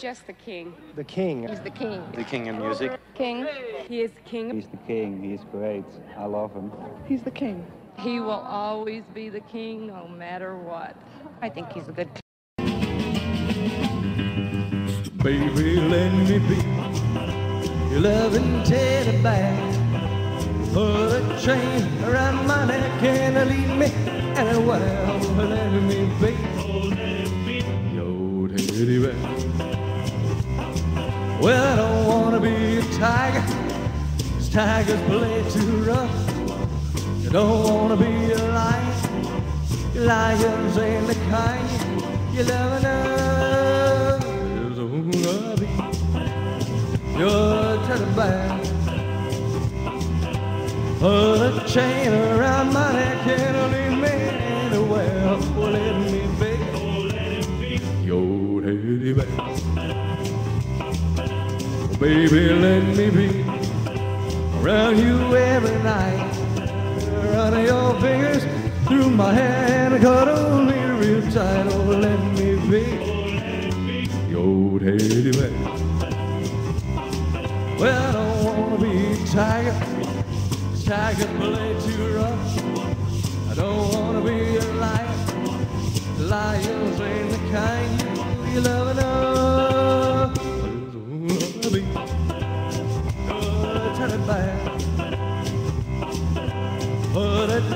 Just the king. The king. He's the king. The king of music. King. He is the king. He's the king. He's great. I love him. He's the king. He will always be the king no matter what. I think he's a good Baby, let me be your loving teddy bear. Put a chain around my neck and lead me anywhere. Let me be Well, I don't wanna be a tiger. 'cause tigers play too rough. I don't wanna be a lion. Lions ain't the kind you love enough. Is gonna be your teddy bear. Put a chain around my neck and lead me anywhere. Well, let me be your teddy bear. Baby, let me be around you every night. Run your fingers through my hair and cuddle me real tight. Oh, let me be your teddy bear. Well, I don't wanna be a tiger. Tigers play too rough. I don't wanna be a lion. Lions ain't the kind you love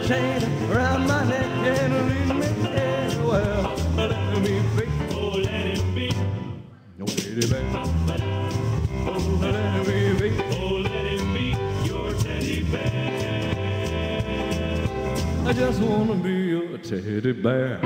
chain around my neck and lead me anywhere. Let me be. Oh, let it be. Your teddy bear. Oh, let me be. Oh, let it be your teddy bear. I just wanna be your teddy bear.